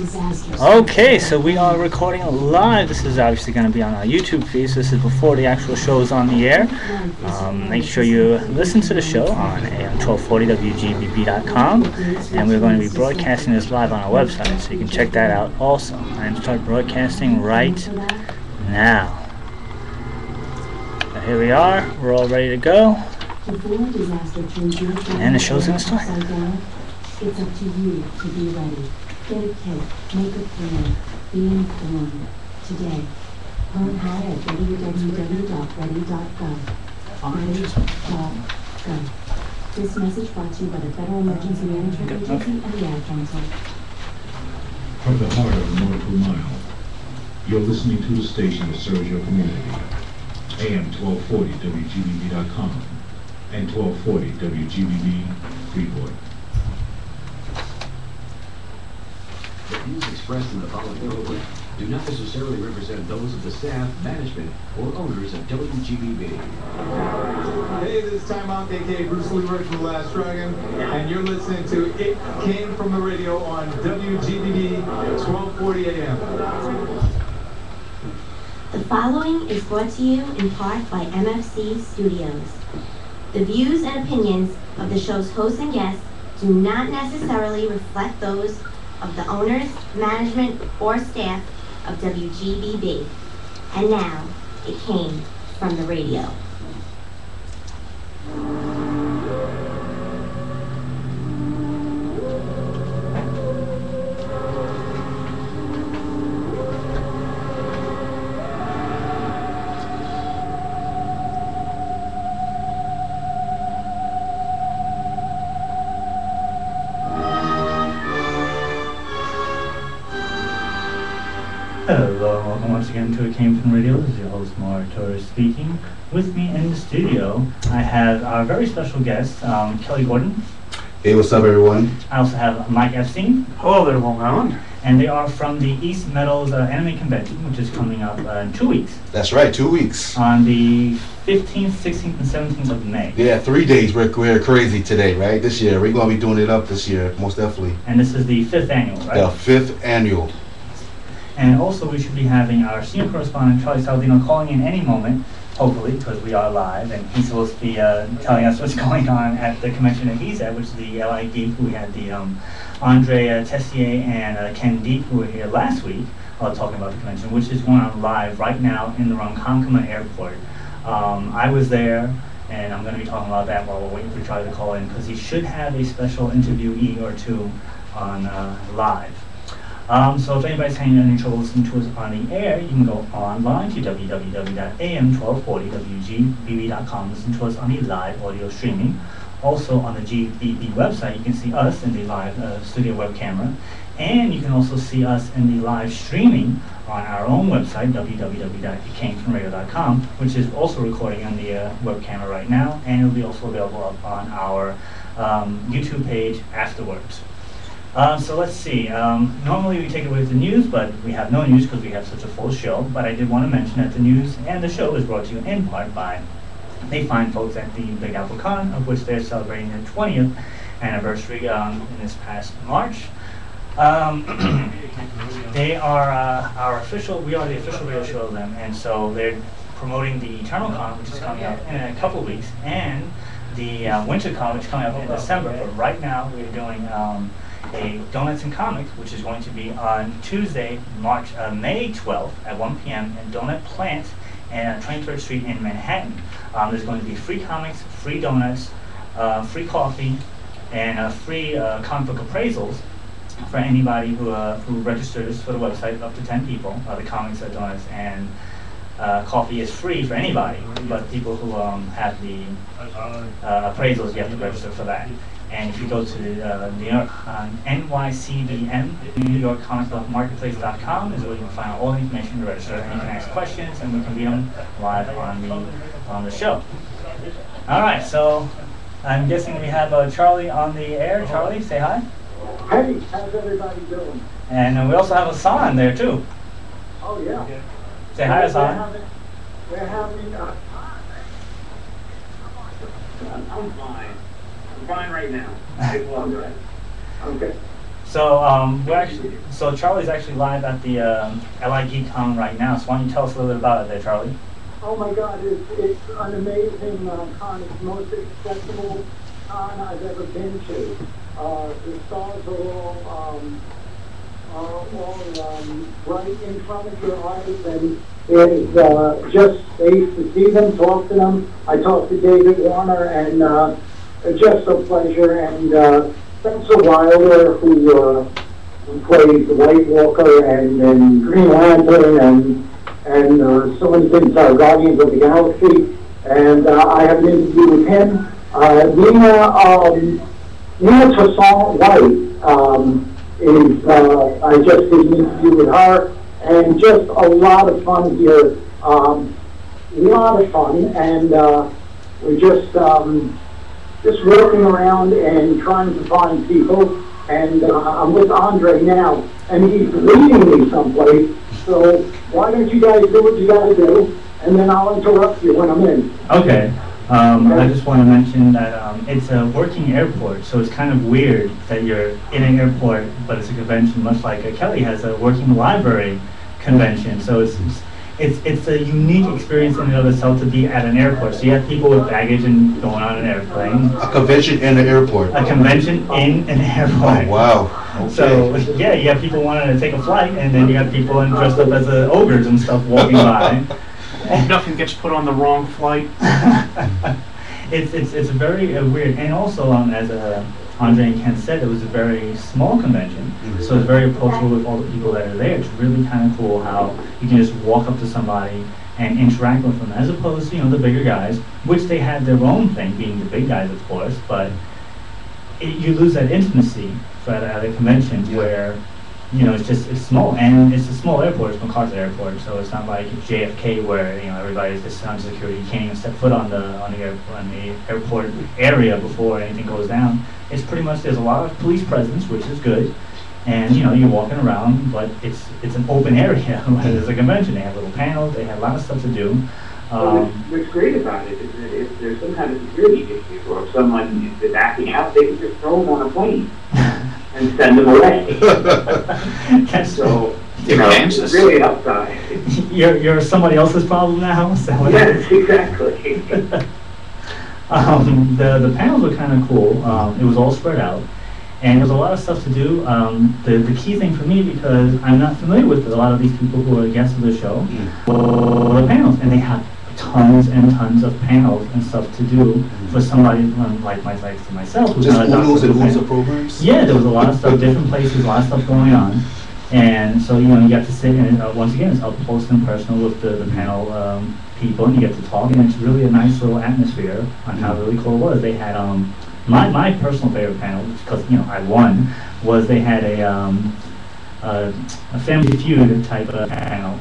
Okay, so we are recording live. This is obviously going to be on our YouTube feed. So this is before the actual show is on the air. Um, make sure you listen to the show on AM1240WGBB.com, and we're going to be broadcasting this live on our website, so you can check that out also. And start broadcasting right now. So here we are. We're all ready to go. And the show's going to start. It's up to you to be ready. Get a kit, make a plan, be informed. Today, learn how at www.ready.gov. Ready.gov. This message brought to you by the Federal Emergency Management Agency and the Ad Council. From the heart of the Nautical Mile, you're listening to the station that serves your community. AM 1240 WGBB.com and 1240 WGBB Freeport. The views expressed in the following program do not necessarily represent those of the staff, management, or owners of WGBB. Hey, this is Time Out, aka Bruce Leroy from The Last Dragon, and you're listening to It Came From The Radio on WGBB 1240 AM. The following is brought to you in part by MFC Studios. The views and opinions of the show's hosts and guests do not necessarily reflect those of the owners, management, or staff of WGBB. And now, it came from the radio. Once again to It Came From Radio. This is your host, Maura Torres speaking. With me in the studio, I have our very special guest, um, Kelly Gordon. Hey, what's up, everyone? I also have Mike Epstein, Hello there, Long Island. and they are from the East Meadows uh, Anime Convention, which is coming up uh, in two weeks, That's right, two weeks. on the 15th, 16th, and 17th of May. Yeah, three days. We're, we're crazy today, right? This year. We're going to be doing it up this year, most definitely. And this is the fifth annual, right? The fifth annual. And also, we should be having our senior correspondent, Charlie Saladino, calling in any moment, hopefully, because we are live, and he's supposed to be uh, telling us what's going on at the convention that he's at, which is the LI Geek. We had the um, Andre Tessier and uh, Ken Deep, who were here last week, uh, talking about the convention, which is going on live right now in the Ronkonkoma Airport. Um, I was there, and I'm going to be talking about that while we're waiting for Charlie to call in, because he should have a special interviewee or two on uh, live. Um, so if anybody's having any trouble listening to us on the air, you can go online to www.am1240wgbb.com, listen to us on the live audio streaming. Also on the GBB website, you can see us in the live uh, studio web camera. And you can also see us in the live streaming on our own website, www.itcamefromradio.com, which is also recording on the uh, web camera right now, and it'll be also available up on our um, YouTube page afterwards. Uh, so let's see. Um, normally we take away the news, but we have no news because we have such a full show. But I did want to mention that the news and the show is brought to you in part by the fine folks at the Big Apple Con, of which they're celebrating their 20th anniversary um, in this past March. Um, they are uh, our official, we are the official radio show of them, and so they're promoting the Eternal Con, which is coming up in a couple of weeks, and the uh, Winter Con, which is coming up in December. But right now, we're doing um, a Donuts and Comics, which is going to be on Tuesday, March, uh, May 12th at 1 p.m. in Doughnut Plant and 23rd Street in Manhattan. Um, there's going to be free comics, free donuts, uh, free coffee, and uh, free uh, comic book appraisals for anybody who, uh, who registers for the website, up to 10 people. Uh, the comics, donuts, and uh, coffee is free for anybody, but people who um, have the uh, appraisals, you have to register for that. And if you go to uh, New York, uh, NYCBM, New York Comic Book Marketplace.com is where you can find all the information to register. And you can ask questions, and we can read them live on the on the show. All right, so I'm guessing we have uh, Charlie on the air. Charlie, say hi. Hey, how's everybody doing? And uh, we also have Hassan there too. Oh, yeah. Say hi, We're Hassan. having, we're having, uh, I'm fine. I'm fine right now. It was right. okay. So um, we're actually, so Charlie's actually live at the um, LI Geek Con right now. So why don't you tell us a little bit about it there, Charlie? Oh my God, it's, it's an amazing uh, con. It's the most accessible con I've ever been to. Uh, the stars are all, um, are all um, right in front of your eyes, and it's uh, just space to see them, talk to them. I talked to David Warner, and uh, it's just a pleasure. And uh, Spencer Wilding, who, uh, who plays the White Walker and, and Green Lantern, and and uh, so many things, uh, Guardians of the Galaxy, and uh, I have an interview with him. Uh, Nina, um, Nina Toussaint White um, is, uh, I just did an interview with her, and just a lot of fun here. Um, a lot of fun, and uh, we're just um, just walking around and trying to find people. And uh, I'm with Andre now, and he's leading me someplace. So why don't you guys do what you gotta do, and then I'll interrupt you when I'm in. Okay. Um, I just want to mention that um, it's a working airport, so it's kind of weird that you're in an airport, but it's a convention, much like Kelly has a working library convention. So it's it's it's it's a unique experience in and of itself to be at an airport. So you have people with baggage and going on an airplane. A convention in an airport. A convention in an airport. Oh, wow. So yeah, you have people wanting to take a flight, and then you have people in dressed up as uh, ogres and stuff walking by. Nothing gets put on the wrong flight. it's it's it's very uh, weird, and also um, as uh, Andre and Ken said, it was a very small convention, Mhm. so it's very approachable with all the people that are there. It's really kind of cool how you can just walk up to somebody and interact with them, as opposed to you know the bigger guys, which they had their own thing, being the big guys, of course, but it, you lose that intimacy at, at a convention Yeah. where you know it's just it's small and it's a small airport, it's MacArthur Airport, so it's not like JFK where you know everybody's just on security, you can't even step foot on the on the, air, on the airport area before anything goes down. It's pretty much there's a lot of police presence, which is good. And you know you're walking around, but it's it's an open area. It's a convention. They have little panels. They have a lot of stuff to do. Um, what's, what's great about it is that if there's some kind of security issue or if someone is acting out, they can just throw them on a plane and send them away. So, you know, Kansas. it's really an upside. you're you're somebody else's problem now. So yes, exactly. um, the the panels were kind of cool. Um, it was all spread out, and there was a lot of stuff to do. Um, the the key thing for me because I'm not familiar with a lot of these people who are guests of the show were the panels, and they have tons and tons of panels and stuff to do for somebody um, like my like myself who's Just not a doctor. and oodles of programs? yeah, there was a lot of stuff, different places, a lot of stuff going on. And so, you know, you got to sit and, uh, once again, it's up close and personal with the, the panel, um, people and you get to talk and it's really a nice little atmosphere on how really cool it was. They had, um, my, my personal favorite panel, because, you know, I won, was they had a, um, a, a family feud type of panel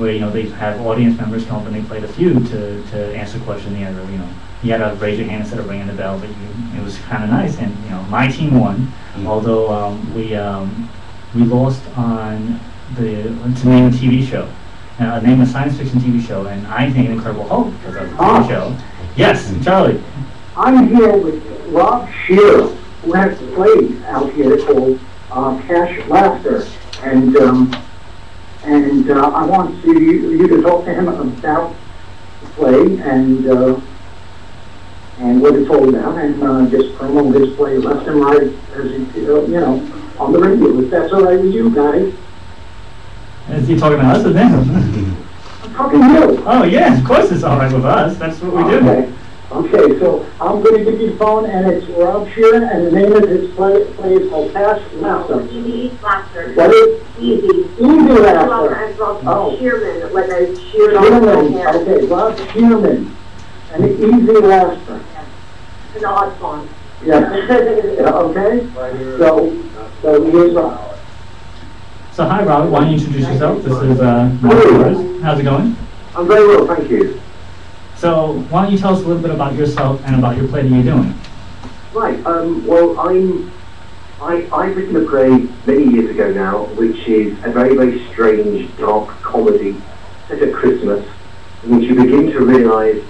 where, you know, they have audience members come up and they play the feud to, to answer questions. You had to, you know, you had to raise your hand instead of ringing the bell, but you, it was kind of nice. And, you know, my team won, Mm. although, um, we, um, we lost on the, to name a TV show. Uh, name a science fiction TV show, and I think Incredible Hulk, because of the Ah. TV show. Yes, Charlie. I'm here with Rob Shearer, who has played out here called uh, Cash Laughter, and um, and uh, I want to, you, you to talk to him about the play and uh, and what it's all about, and uh, just promote his play left and right as he, uh, you know on the radio. If that's all right with you guys, Is he talking to us or them? I'm talking to you. oh, yeah, of course it's all right with us. That's what we do. Okay. Okay, so I'm going to give you the phone, and it's Rob Sheeran, and the name of his play, play is called Cash Laughter. Easy laughter. What is Easy. Easy Laughter Laughter? and Rob Oh. Shearman, like I sheared off my Sheerman, hair. okay, Rob Sheerman, and Easy Laughter. An odd song. Yeah, Yeah, okay? So, so here's Rob. So, hi, Robert. Why don't you introduce yourself? This is uh, Matt Flores. How's it going? I'm very well, thank you. So, why don't you tell us a little bit about yourself and about your play that you're doing? Right. Um, well, I'm. I, I've written a play many years ago now, which is a very, very strange, dark comedy set at Christmas, in which you begin to realise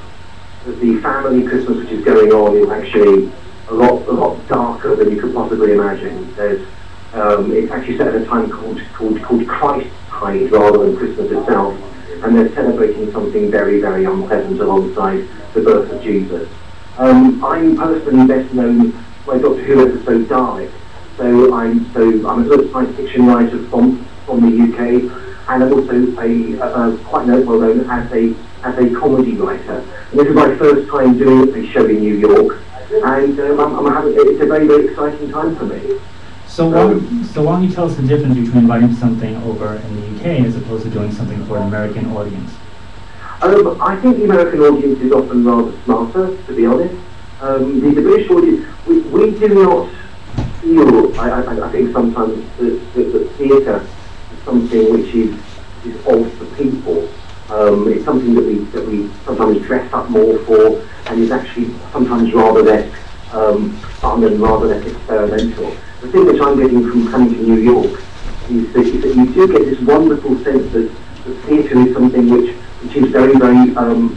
that the family Christmas which is going on is actually a lot, a lot darker than you could possibly imagine. There's Um, it's actually set at a time called called called Christ rather than Christmas itself, and they're celebrating something very very unpleasant alongside the birth of Jesus. Um, I'm personally best known by Doctor Who episode Dalek. So I'm so I'm a sort science fiction writer from from the UK, and I'm also a, a, a quite well known as a as a comedy writer. And this is my first time doing a show in New York, and um, I'm, I'm having, it's a very very exciting time for me. So why, so why don't you tell us the difference between writing something over in the UK as opposed to doing something for an American audience? Um, I think the American audience is often rather smarter, to be honest. Um, the, the British audience, we, we do not feel, I, I, I think sometimes, that, that, that theatre is something which is, is of the people. Um, it's something that we, that we sometimes dress up more for, and is actually sometimes rather less um, fun and rather less experimental. The thing which I'm getting from coming to New York is that, is that you do get this wonderful sense that, that theatre is something which, which is very, very, um,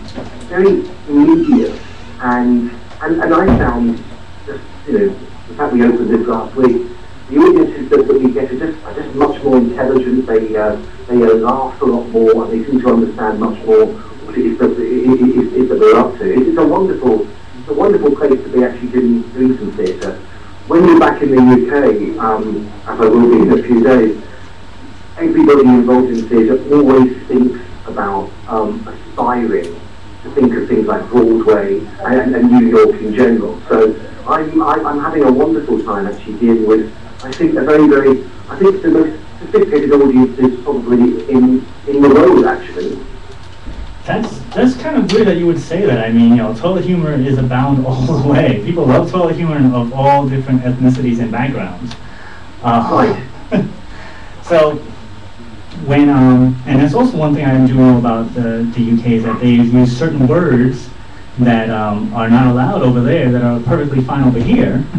very immediate. And, and, and I found, just, you know, the fact we opened this last week, the audiences that, that we get are just, are just much more intelligent, they, uh, they uh, laugh a lot more, and they seem to understand much more what it is that, it, it, it, it, that we're up to. It's a wonderful, it's a wonderful place to be actually doing, doing some theatre. When you're back in the UK, um, as I will be in a few days, everybody involved in theatre always thinks about um, aspiring to think of things like Broadway and, and New York in general. So I'm, I'm, having a wonderful time actually dealing with, I think, a very, very, I think the most sophisticated audiences probably in, in the world actually. That's that's kind of weird that you would say that. I mean, you know, toilet humor is abound all the way. People love toilet humor of all different ethnicities and backgrounds. Uh, so when um, and that's also one thing I do know about the, the UK is that they use certain words that um, are not allowed over there that are perfectly fine over here.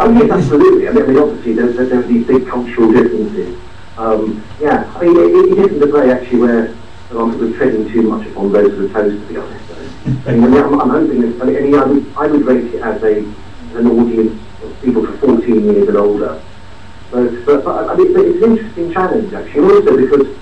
Oh yes, absolutely. I mean, I mean obviously there's, there's these big cultural differences. Um, yeah, I mean, it, it isn't a play actually where I'm of treading too much upon those toes, to be honest. I mean, I'm, I'm hoping that, I mean, I would, I would rate it as a, an audience of people for 14 years and older. But, but, but I mean, but it's an interesting challenge actually, also because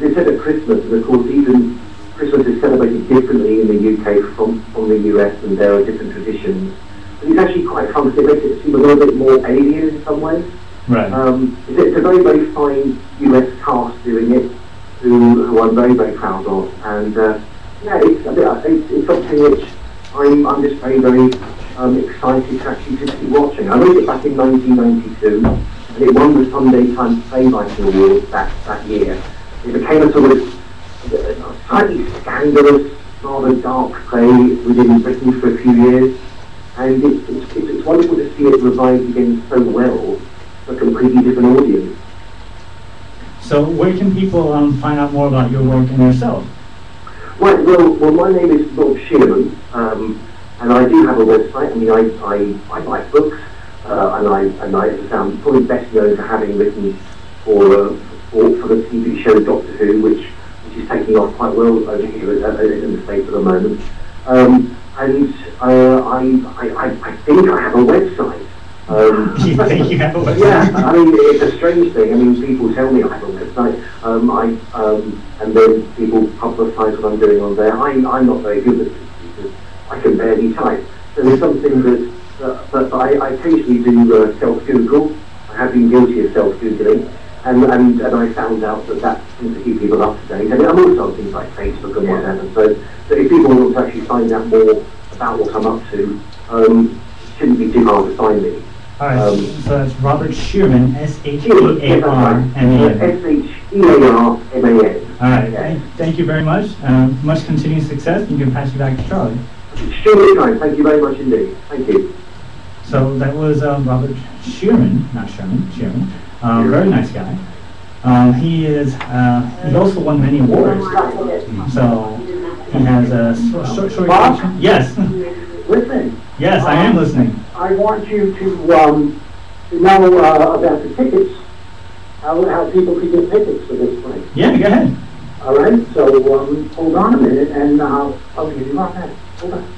it's said at Christmas, and of course even Christmas is celebrated differently in the UK from, from the US, and there are different traditions. But it's actually quite fun because it makes it seem a little bit more alien in some ways. Right. Um, it's, it's a very, very fine US cast doing it, who, who I'm very, very proud of. And uh, yeah, it's, a it's, it's something which I'm, I'm just very, very um, excited to actually to be watching. I wrote it back in 1992, and it won the Sunday Times Playwriting Award that, that year. It became a sort of uh, slightly scandalous, rather dark play within Britain for a few years. And it's wonderful to see it revived again so well for a completely different audience. So where can people um, find out more about your work and yourself? Right, well, well, my name is Bob Shearman, um, and I do have a website. I mean, I, I, I write books, uh, and I, and I, am probably best known for having written for, uh, for, for the TV show Doctor Who, which, which is taking off quite well over here in the States at the moment. Um, and uh, I, I, I think I have a website. Um, you think you have a website? Yeah, I mean, it's a strange thing. I mean, people tell me I have a website, um, I, um, and then people publicise what I'm doing on there. I, I'm not very good at it because I can barely type. So there's something that, uh, but I, I occasionally do uh, self-Google. I have been guilty of self-Googling. And, and, and I found out that that seems to keep people up to date. And I'm also on things like Facebook and whatever. So, so if people want to actually find out more about what I'm up to, um, it shouldn't be too hard to find me. All right. Um, so that's Robert Shearman, S H Yeah, E that's A R right. M E N. S-H-E-A-R-M-A-N. All right. Thank, thank you very much. Um, much continued success. You can pass you back to Charlie. Extremely kind. Thank you very much indeed. Thank you. So that was um, Robert Shearman, not Sherman, Shearman. Um, very nice guy. Um, he is. Uh, he also won many awards. So he has a short, short, short Bob? Yes. Listen, yes, I am listening. I want you to, um, to know, uh, about the tickets, how, how people can get tickets for this play. Yeah, go ahead. All right, so, um, hold on a minute, and, uh, I'll give you my pen. Hold on.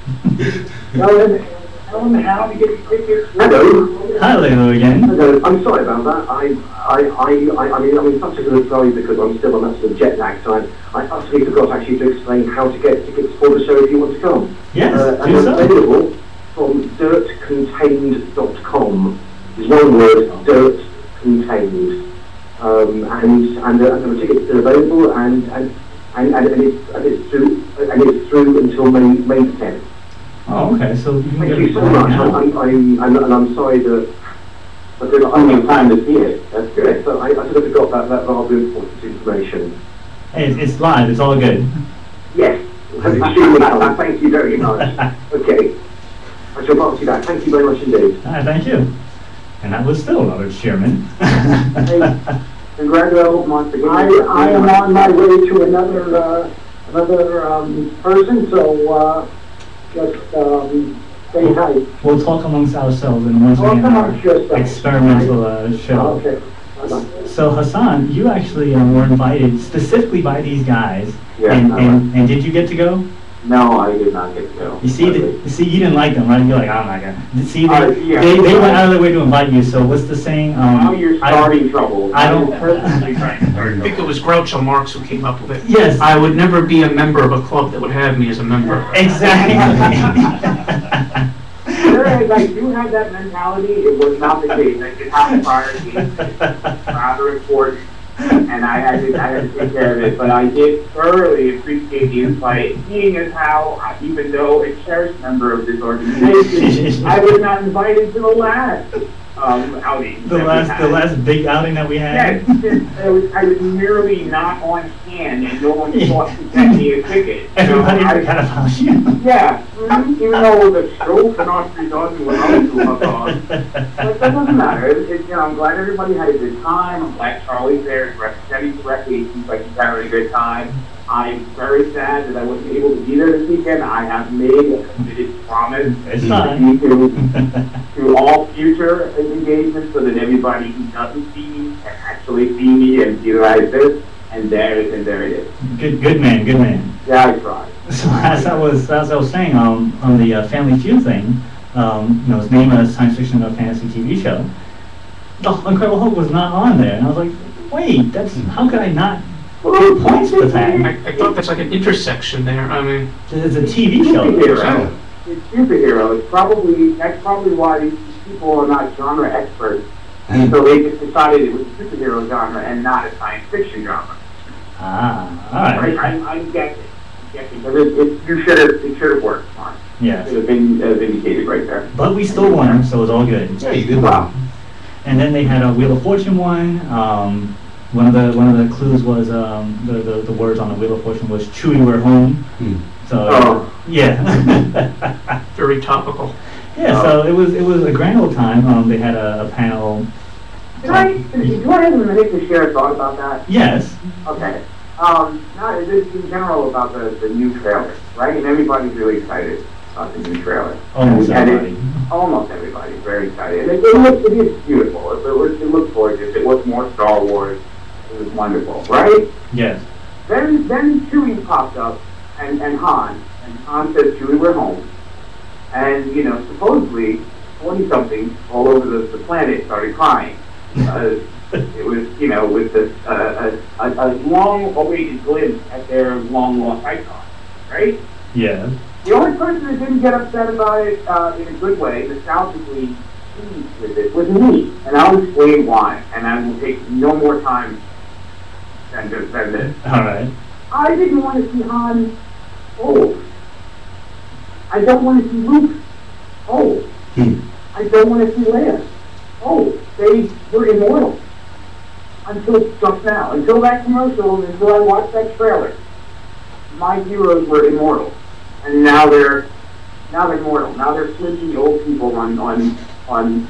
No, let tell how to get tickets. Hello. Hi, Lalo again. Hello. I'm sorry about that. I, I, I, I, I mean, I'm in such a good flurry because I'm still on that sort of jet lag time. I utterly forgot actually to explain how to get tickets for the show if you want to come. Yes, Uh, and do so. available from dirtcontained.com. Is one word, dirt contained. Um, and and the, and the tickets are available and and, and, and, and it's and it's through and it's through until May May 10th. Oh, okay, so you can Thank get you it so right much. now. I'm, I'm, I'm, and I'm sorry that I didn't have time to see it. That's good. But I, I sort of forgot that, that rather important information. Hey, it's, it's live, it's all good. Yes, that's extremely kind. Thank you very much. Okay. I shall pass you back. Thank you very much indeed. All right, thank you. And that was still Robert Shearman. Congratulations once again. I, I am on my way to another, uh, another, um, person, so, uh, just, um, say hi. We'll talk amongst ourselves and once Talk again amongst our yourselves. experimental uh, show. Okay. Bye-bye. So Hassan, you actually um, were invited specifically by these guys. Yeah, and, and, and did you get to go? No, I did not get to go. You see, the, you see, you didn't like them, right? You're like, I'm not gonna. See, they, Uh, yeah. they, they went out of their way to invite you. So what's the saying? Um, Now you're I- starting trouble. I don't- personally trying to start I think it was Groucho Marx who came up with it. Yes. I would never be a member of a club that would have me as a member. Exactly. Whereas I do have that mentality, it was not the case. I did have priorities, rather important, and I had to, I had to take care of it. But I did thoroughly appreciate the invite, seeing as how, uh, even though a cherished member of this organization, I was not invited to the last um, outing. the last, the last big outing that we had. Just, I was, I was merely not on hand, and no one thought to get me a ticket. Everybody So I- forgot about you. yeah, even though the show cannot be done without you, Hassan. But that doesn't matter. It, it, you know, I'm glad everybody had a good time. I'm glad Charlie's there and representing correctly. It seems like he's having a good time. I'm very sad that I wasn't able to be there this weekend. I have made a committed promise It's to, to, all future engagements so that everybody who doesn't see me can actually see me and see this. And there it and there it is. good, good man, good man. Yeah, I tried. So as I was, as I was saying, um, on the uh, Family Feud thing, um, you know, it's named a science fiction or fantasy TV show. The Incredible Hulk was not on there, and I was like, wait, that's how could I not get points for that? I, I thought that's like an intersection there. I mean, It's a TV show. Superhero. It's superhero. It's probably that's probably why these people are not genre experts. And so they just decided it was a superhero genre and not a science fiction genre. Ah, all I, right. I, I'm guessing. I'm guessing because it, it, you should have it should have worked, Mark. It Yes, should have been uh, vindicated right there. but we still won, so it was all good. Yeah, you did well. And then they had a Wheel of Fortune one. Um, one of the one of the clues was um, the, the the words on the Wheel of Fortune was "Chewy, we're home." Hmm. So Oh. yeah. very topical. Yeah, so it was it was a grand old time. Um, they had a, a panel. Can I, do I have a minute to share a thought about that? Yes. Okay. Um, not just in general about the, the new trailer, right? And everybody's really excited about the new trailer. Almost And it- everybody. Almost everybody's very excited. It, it looks, it is beautiful. It, it, looks- it looks gorgeous. It looks more Star Wars. It was wonderful, right? Yes. Then, then Chewie popped up and, and Han, and Han says, Chewie, we're home. And, you know, supposedly, 40-somethings all over the, the planet started crying. Uh, it was, you know, with this, uh, a, a, a long-awaited glimpse at their long-lost icon, right? Yeah. The only person that didn't get upset about it uh, in a good way, nostalgically pleased with it, was me. And I'll explain why. And I will take no more time than, than this. All right. I didn't want to see Han old. I don't want to see Luke old. Hmm. I don't want to see Leia old. They were immortal. Until just now. Until that commercial, and until I watched that trailer. My heroes were immortal. And now they're now they're mortal. Now they're slinky old people on on on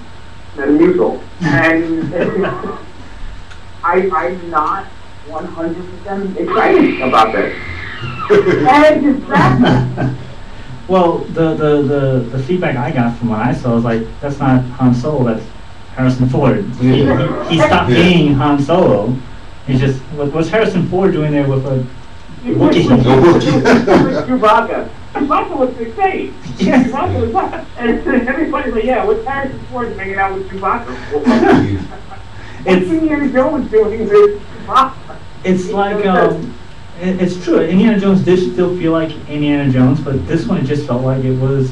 Metamucil. And I I'm not 100% excited about this. And exactly. well, the, the, the, the feedback I got from what I saw was like, that's not Han Solo, that's Harrison Ford. He, Yeah. he stopped Yeah. being Han Solo. He's just, what, what's Harrison Ford doing there with a It was Wookiee? it was Chewbacca. Chewbacca was the same. Yes. Chewbacca was not. And everybody's like, yeah, what's Harrison Ford hanging out with Chewbacca for? What's It's- Indiana Jones doing with Chewbacca? It's like, um, it, it's true. Indiana Jones did still feel like Indiana Jones, but this one it just felt like it was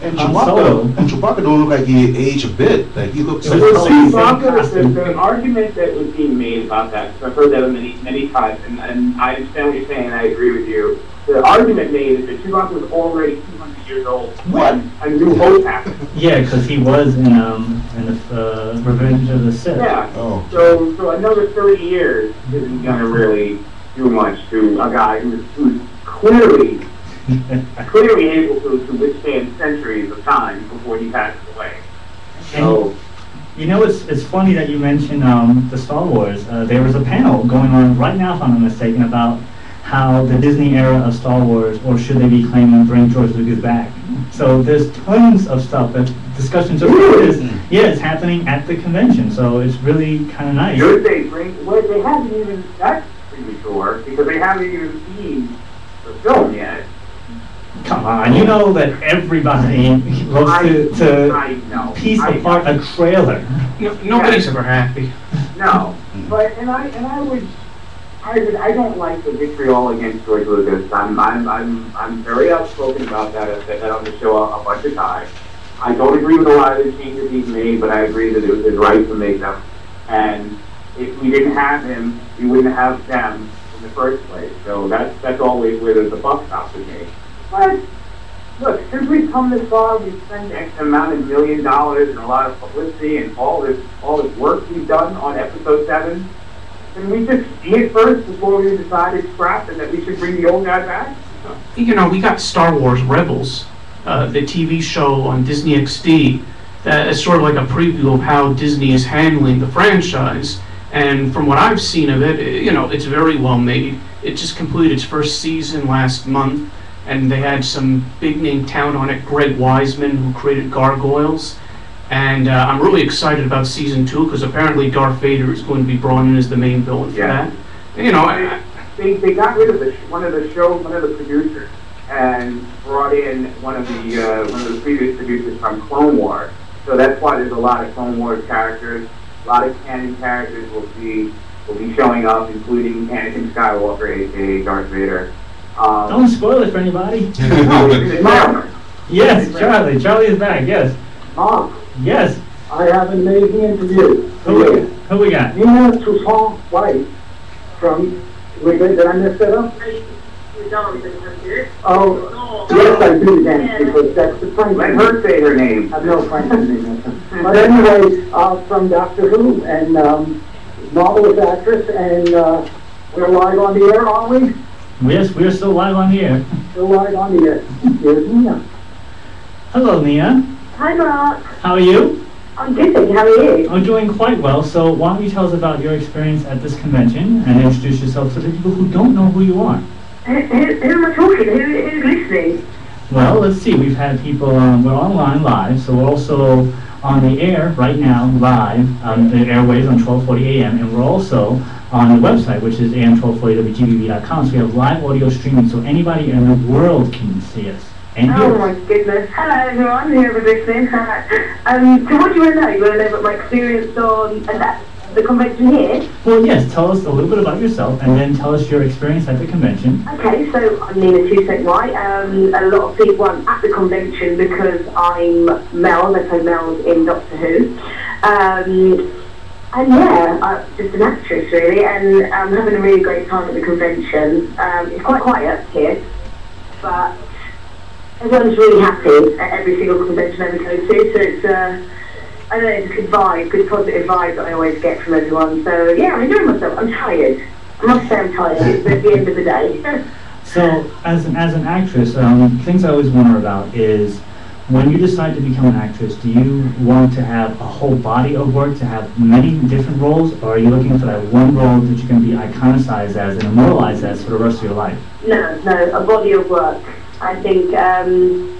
And Han Solo. Chewbacca, and Chewbacca don't look like he aged a bit. Like he looks. It was like- the Chewbacca, the, costume. the argument that was being made about that, 'cause I've heard that many, many times, and, and I understand what you're saying, and I agree with you. The argument made is that Chewbacca was already 200 years old What? when A New Hope happened. Yeah, because he was in um in the uh, Revenge of the Sith. Yeah. Oh. So, so another 30 years isn't gonna really do much to a guy who's, who's clearly, clearly able to, to withstand centuries of time before he passes away. So, You know, it's it's funny that you mentioned um, the Star Wars. Uh, there was a panel going on right now, if I'm not mistaken, about how the Disney era of Star Wars, or should they be claiming bring George Lucas back? So there's tons of stuff that discussions just like this. Yeah, it's happening at the convention, so it's really kind of nice. Should they bring, well, they haven't even, that's premature, because they haven't even seen the film yet. Come on, you know that everybody loves I, to, I to know. piece I- apart a trailer. No, nobody's ever happy. No, but, and I, and I would, I I don't like the vitriol against George Lucas. I'm, I'm, I'm, I'm very outspoken about that, I've said that on the show a, a bunch of times. I don't agree with a lot of the changes he's made, but I agree that it was his right to make them. And if we didn't have him, we wouldn't have them in the first place. So that's, that's always where the buck stops with me. But, look, since we've come this far, we've spent X amount of million dollars and a lot of publicity and all this, all this work we've done on episode seven. Can we just it first before we decide it's crap and that we should bring the old guy back? You know, we got Star Wars Rebels, uh, the TV show on Disney XD, that is sort of like a preview of how Disney is handling the franchise. And from what I've seen of it, eh, you know, it's very well made. It just completed its first season last month, and they had some big name talent on it. Greg Weisman, who created Gargoyles. And uh, I'm really excited about season two because apparently Darth Vader is going to be brought in as the main villain for Yeah. that. You know, I, They, they got rid of the, sh- one of the show, one of the producers and brought in one of the, uh, one of the previous producers from Clone Wars. So that's why there's a lot of Clone Wars characters, a lot of canon characters will be, will be showing up, including Anakin Skywalker, aka Darth Vader. Um, Don't spoil it for anybody. no, he's in there. Yes, Charlie. Charlie is back. Yes. Mom, Yes. I have an amazing interview. Who we got? Who we got? Nina Toussaint White from, wait, wait, did I mess that up? Oh, yes, I do then, because that's the French. Let her say her name. I have no French in. But anyway, uh, from Doctor Who and, um, marvelous actress, and, uh, we're live on the air, aren't we? Yes, we're still live on the air. Still live on the air. Here's Nina. Hello, Nia. Hi, Mark. How are you? I'm good, thank you. How are you? I'm doing quite well. So why don't you tell us about your experience at this convention and introduce yourself to the people who don't know who you are? Who, who, who am I talking? Who, who's listening? Well, let's see. We've had people. Um, we're online live, so we're also on the air right now, live on the airways on 12:40 a.m. And we're also on the website, which is am1240wgbb.com. So we have live audio streaming, so anybody in the world can see us and Oh us. my goodness. Hello everyone, whoever's listening. um, so what do you want to know? You want to know about my experience on and that, the convention here? Well, yes. Tell us a little bit about yourself, and then tell us your experience at the convention. Okay, so I'm Nina Toussaint White. Um, a lot of people I'm at the convention because I'm Mel, they play Mels in Doctor Who. Um, and yeah, I'm just an actress really, and I'm having a really great time at the convention. Um, it's quite quiet here, but everyone's really happy at every single convention I ever go to, so it's uh, I don't know, it's a good vibe, good positive vibe that I always get from everyone. So yeah, I'm enjoying myself. I'm tired. I must say I'm tired. It's at the end of the day. So, as an, as an actress, um, things I always wonder about is when you decide to become an actress, do you want to have a whole body of work, to have many different roles, or are you looking for that one role that you can be iconicized as and immortalized as for the rest of your life? No, no, a body of work. I think um,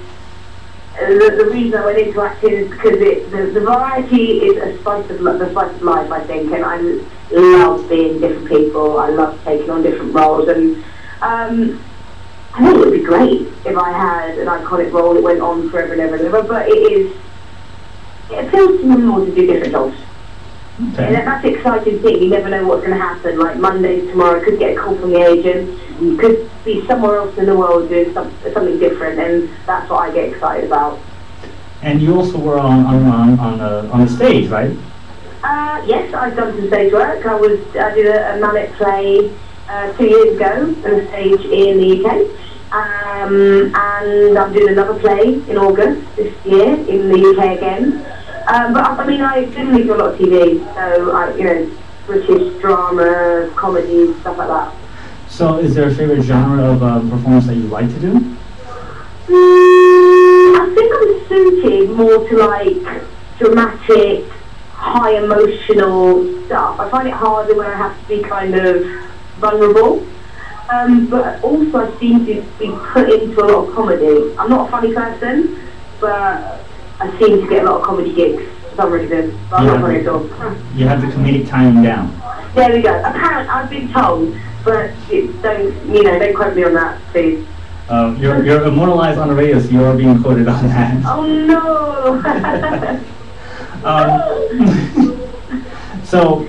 the, the reason I went into acting is because it, the, the variety is a spice of the spice of life, I think, and I love being different people. I love taking on different roles, and um, I think it would be great if I had an iconic role that went on forever and ever and ever, but it is, it appeals to me more to do different jobs. And Okay. that- that's the exciting thing, you never know what's going to happen, like Monday, tomorrow, could get a call from the agent, you could be somewhere else in the world doing some, something different, and that's what I get excited about. And you also were on on on on the on the stage, right? Uh, yes, I've done some stage work. I was I did a, a Mallet play uh, two years ago on a stage in the UK, um, and I'm doing another play in August this year in the UK again. Um, but I, I mean, I generally do a lot of TV, so I, you know, British drama, comedy, stuff like that. So, is there a favorite genre of um, performance that you like to do? Mm, I think I'm suited more to like dramatic, high emotional stuff. I find it harder when I have to be kind of vulnerable. Um, but also I seem to be put into a lot of comedy. I'm not a funny person, but I seem to get a lot of comedy gigs for some reason. But I'm Yeah. not funny at all. You have the comedic timing down. There we go. Apparently, I've been told, but it, don't, you know, don't quote me on that, please. Uh, you're you're immortalized on the radio, so you're being quoted on that. Oh no! Um, so,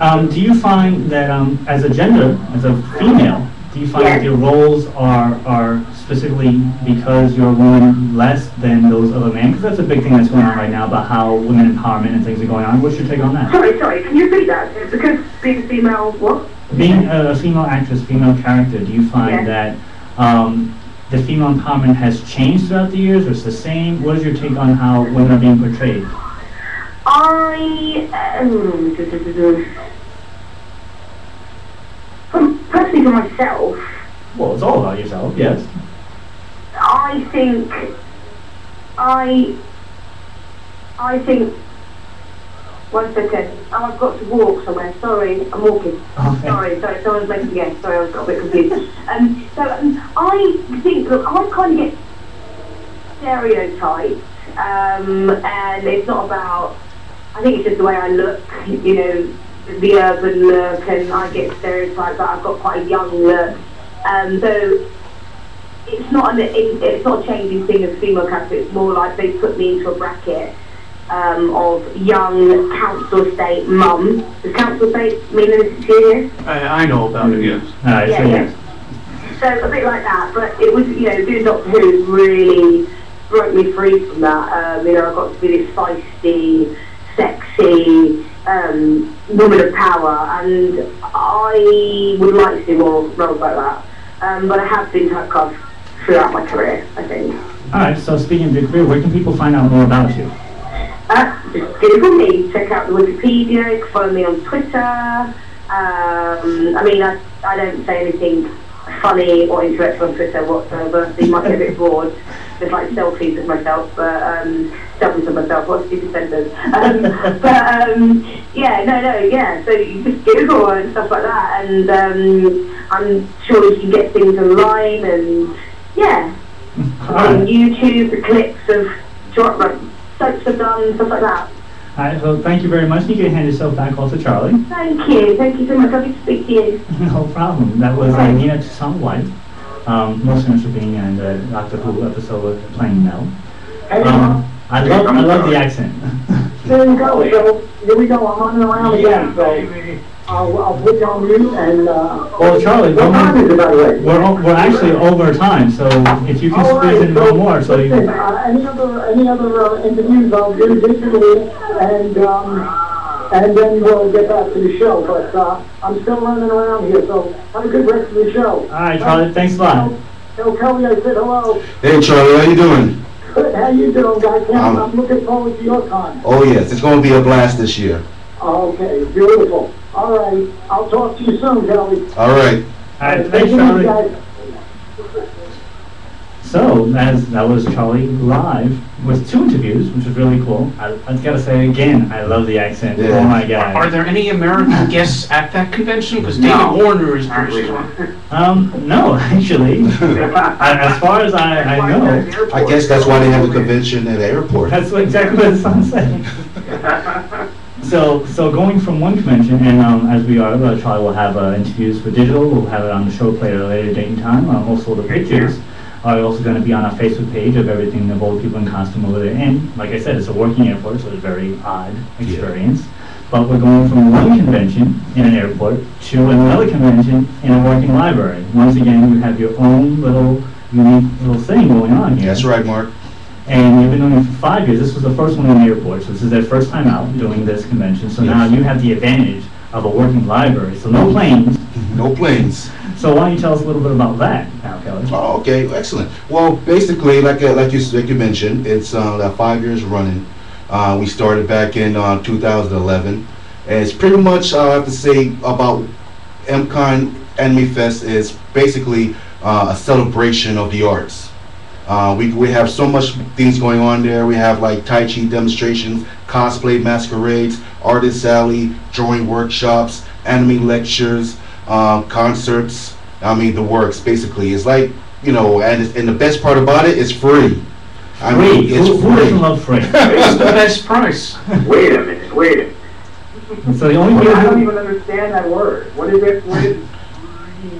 um, do you find that um, as a gender, as a female, do you find that your roles are are specifically because you're a woman less than those of a man? Because that's a big thing that's going on right now about how women empowerment and things are going on. What's your take on that? Sorry, sorry, can you repeat that? It's Because being female, what? Being a, female actress, female character, do you find that um, the female empowerment has changed throughout the years, or it's the same? What is your take on how women are being portrayed? I, um, from, personally for myself, Well, it's all about yourself, yes. I think, I, I think, one second, oh, I've got to walk somewhere, sorry, I'm walking. Okay. Sorry, sorry, someone's making yes, sorry, I was got a bit confused. Um, so um, I think, look, I kind of get stereotyped, um, and it's not about, I think it's just the way I look, you know, the urban look, and I get stereotyped, but I've got quite a young look. Um, so it's not an, it, it's not a changing thing as female character, it's more like they put me into a bracket. Um, of young council estate mum. Does council estate mean anything to you? I, I know about it, yes. All right, so Yeah, yes. So a bit like that, but it was, you know, doing Doctor Who really broke me free from that. Um, you know, I got to be this feisty, sexy um, woman of power, and I would like to do more roles like that. Um, but I have been typecast throughout my career, I think. All right, so speaking of your career, where can people find out more about you? Uh, just Google me, check out the Wikipedia, you can follow me on Twitter. Um, I mean, I, I don't say anything funny or intellectual on Twitter whatsoever, so you might get a bit bored. Just like selfies of myself, but um, selfies of myself, what stupid sentence. Um, but um, yeah, no, no, yeah, so you just Google and stuff like that, and um, I'm sure you can get things online, and yeah, All on. YouTube, the clips of short like, soaps I've done, stuff like that. All right, so thank you very much. You can hand yourself back off to Charlie. Thank you, thank you so much. Lovely to speak to you. no problem. That was uh, Nina Toussaint White, um, most for being in the Doctor Who episode with playing Mel. Um, I love, I love the accent. There we go, so, here we go, I'm running around again, so, I'll, I'll put you on mute and, uh. Well, Charlie, What we're, time is it, by the way? we're, we're actually over time, so if you can All squeeze right, in so, one more, so listen, you. uh, any other, any other, uh, interviews I'll do digitally, and, um, and then we'll get back to the show, but, uh, I'm still running around here, so have a good rest of the show. All right, Charlie, thanks a lot. Tell Kelly I said hello. Hey Charlie, how you doing? Good, how you doing, guys? Um, I'm looking forward to your time. Oh yes, it's gonna be a blast this year. Okay, beautiful. All right, I'll talk to you soon, Kelly. All right. All right, thanks, Charlie. So, as that was Charlie live with two interviews, which was really cool. I, I gotta say again, I love the accent. Yeah. Oh my god. Are there any American guests at that convention? Because David No. Warner is British. Um, no, actually. I- as far as I, I know, I guess that's why they have a convention at the airport. that's what exactly what the song said. So, so going from one convention, and um, as we are, uh, Charlie will have uh, interviews for digital, we'll have it on the show play at a later date and time. Uh, also, the pictures are also going to be on our Facebook page of everything of all the people in costume over there. And like I said, it's a working airport, so it's a very odd experience. But we're going from one convention in an airport to another convention in a working library. Once again, you have your own little unique little thing going on here. That's right, Mark. And you've been doing it for five years. This was the first one in the airport, so this is their first time out doing this convention. So now you have the advantage of a working library. So no planes. No planes. So why don't you tell us a little bit about that now, Kelly? Oh, okay, excellent. Well, basically, like uh, like you like you mentioned, it's uh, five years running. Uh, we started back in uh, 2011, and it's pretty much uh, I have to say about EMCon Anime Fest is basically uh, a celebration of the arts. We, we have so much things going on there. We have like Tai Chi demonstrations, cosplay masquerades, artist alley, drawing workshops, anime lectures, uh, concerts. I mean, the works basically. It's like, you know, and, and the best part about it's free. I mean, Free. it's Who, who doesn't free. love free? It's the best price. Wait a minute, wait a minute. so the only I don't even understand that word. What is it? What is free?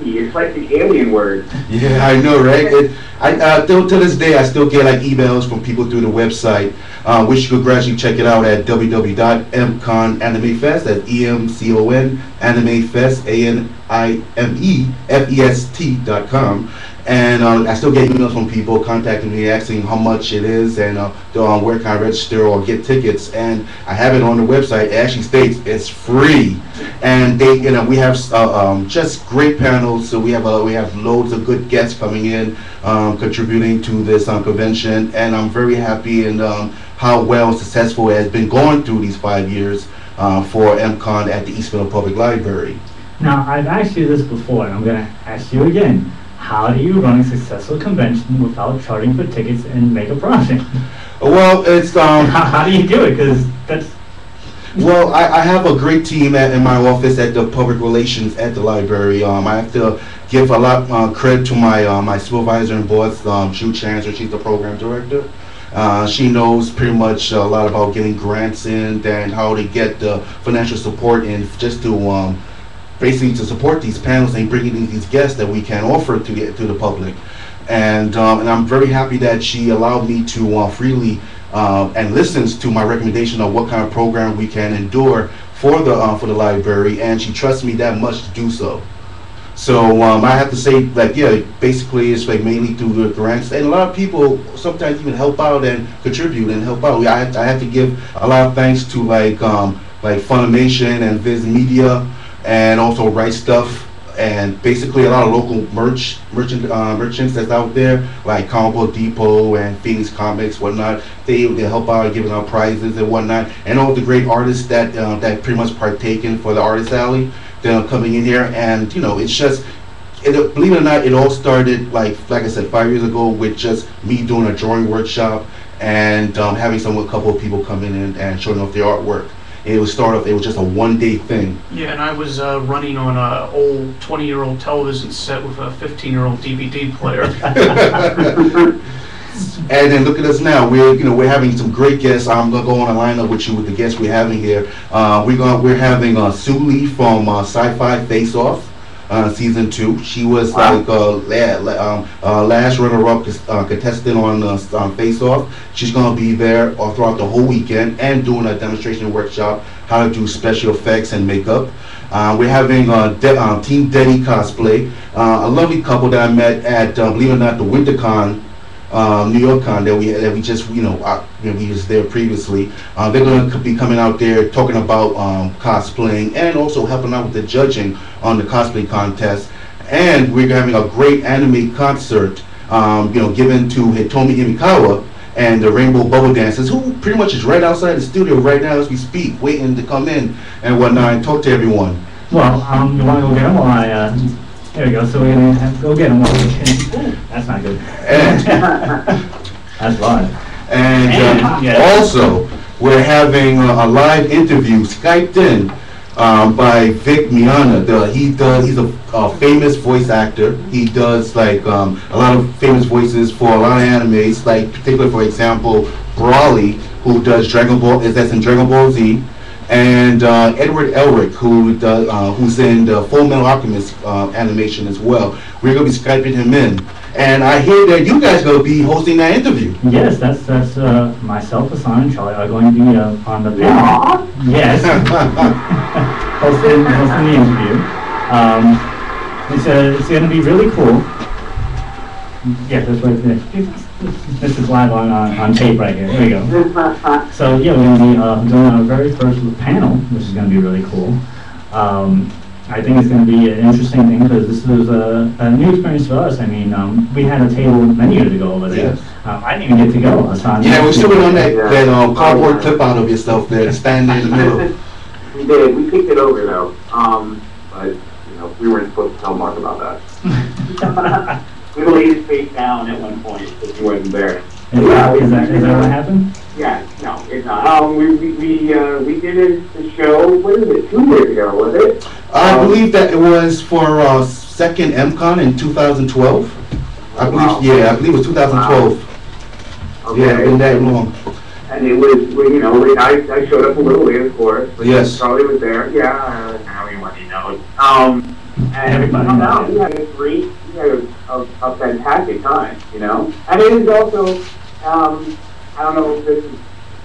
It's like the alien word. Yeah, I know, right? It, I uh, till to this day, I still get like emails from people through the website, uh, which you could gradually check it out at www.emconanimefest. That's E M C O N Anime Fest A N I M E F E S T dot com. And uh, I still get emails from people contacting me asking how much it is and uh, uh, where can I register or get tickets. And I have it on the website. It actually states it's free. And they, you know, we have uh, um, just great panels. So we have uh, we have loads of good guests coming in, um, contributing to this um, convention. And I'm very happy and um, how well successful it has been going through these five years uh, for EMCon at the East Meadow Public Library. Now, I've asked you this before, and I'm going to ask you again. How do you run a successful convention without charging for tickets and make a profit? Well, it's um, How, how do you do it? Because that's Well, I, I have a great team at, in my office at the public relations at the library. Um, I have to give a lot uh, credit to my uh, my supervisor and boss, um, Drew Chancellor. She's the program director. Uh, she knows pretty much a lot about getting grants in and how to get the financial support in just to um, basically to support these panels and bringing in these guests that we can offer to the, to the public. And um, and I'm very happy that she allowed me to uh, freely uh, and listens to my recommendation of what kind of program we can endure for the uh, for the library, and she trusts me that much to do so. So um, I have to say, like, yeah, basically it's like mainly through the grants, and a lot of people sometimes even help out and contribute and help out. I have, I have to give a lot of thanks to like um, like Funimation and Viz Media, and also Right Stuf, and basically a lot of local merch merchant uh, merchants that's out there, like Comic Book Depot and Phoenix Comics, whatnot. They they help out giving out prizes and whatnot, and all the great artists that uh, that pretty much partaken for the Artist Alley. They're coming in here, and you know, it's just. It, believe it or not, it all started like like I said five years ago with just me doing a drawing workshop and um, having some a couple of people come in and, and showing off their artwork. It was start off. It was just a one day thing. Yeah, and I was uh, running on a old 20-year-old television set with a 15-year-old DVD player. And then look at us now. We're you know we're having some great guests. I'm gonna go on a lineup with you with the guests we're having here. Uh, we're going we're having uh, Sue Lee from uh, Sci-Fi Face Off. Uh, season two, she was like uh, la- la- um, uh, last runner-up uh, contestant on uh, on Face Off. She's gonna be there uh, throughout the whole weekend and doing a demonstration workshop how to do special effects and makeup. Uh, we're having uh, De- uh, Team Denny cosplay, uh, a lovely couple that I met at uh, believe it or not the WinterCon um, New York Con that we that we just you know, uh, you know we was there previously. Uh, they're going to be coming out there talking about um, cosplaying and also helping out with the judging on the cosplay contest. And we're having a great anime concert, um, you know, given to Hitomi Himekawa and the Rainbow Bubble Dancers, who pretty much is right outside the studio right now as we speak, waiting to come in and whatnot and talk to everyone. Well, um, you want to go get them while I, uh, there we go, so we're gonna have to go get them while we can. That's not good. That's live. And And, um, yeah. also, we're having a, a live interview Skyped in um, by Vic Mignogna. The, he does. He's a, a famous voice actor. He does like um, a lot of famous voices for a lot of animes. Like, particular for example, Broly, who does Dragon Ball. Is that's in Dragon Ball Z. and uh, Edward Elric, who does, uh, who's in the Full Metal Alchemist uh, animation as well. We're gonna be skyping him in, and I hear that you guys gonna be hosting that interview. Yes, that's, that's, uh, myself, Hassan, and Charlie are going to be, uh, on the panel. Yes. Hosting, hosting the interview. Um, it's, uh, it's gonna be really cool. Yeah, that's right, yeah. This is live on, on, on tape right here, there we go. So, yeah, we're gonna be, uh, doing our very first panel, which is gonna be really cool. Um, I think it's gonna be an interesting thing, because this is a, a new experience for us. I mean, um, we had a table many years ago over there. Yes. Uh, I didn't even get to go, Hassan. Yeah, we're still on that, that uh, cardboard clip out of yourself there, standing in the middle. We did. We kicked it over though. Um, but you know, we weren't supposed to tell Mark about that. we laid his face down at one point because he wasn't there. Is that, is that, is that what happened? Yeah, no, it's not. Um, we we we, uh, we did it, the show. What is it? Two years ago, was it? I Um, believe that it was for uh, second EMCON in 2012. I Wow. believe, yeah, I believe it was 2012. Okay. Yeah, been that long. And it was, well, you know, I, I showed up a little late, of course. but Yes. Charlie was there, yeah, uh, I don't even want to know. Um, and, Everybody no, knows. we had a great, we had a, a, a fantastic time, you know? And it is also, um, I don't know if this is,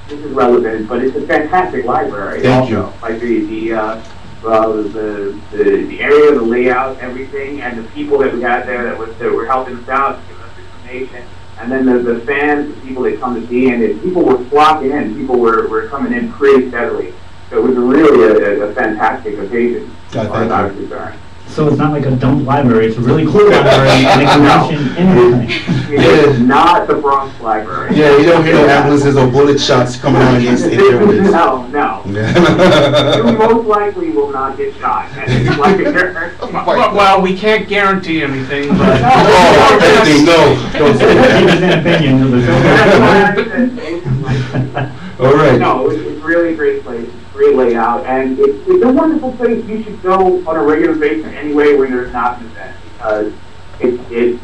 this is relevant, but it's a fantastic library Thank you. also. Like the, the, uh, well, the, the, the area, the layout, everything, and the people that we had there that was, that were helping us out, giving us information. And then the, the fans, the people that come to see, and it, people were flocking in. People were, were coming in pretty steadily. So it was really a, a, fantastic occasion. Yeah, as far as thank you. So it's not like a dump library, it's a really cool library and a convention in the thing. It is not the Bronx Library. Yeah, you don't hear no ambulances or bullet shots coming out against the buildings. No, no. You most likely will not get shot. at this. Well, well, we can't guarantee anything, but. Oh, Anthony, no, don't say Give us an that. opinion of the That's why I said anything like All right. No, it's, it's really a great place, great layout, and it's, it's a wonderful place. You should go on a regular basis anyway when there's not an event, because it, it,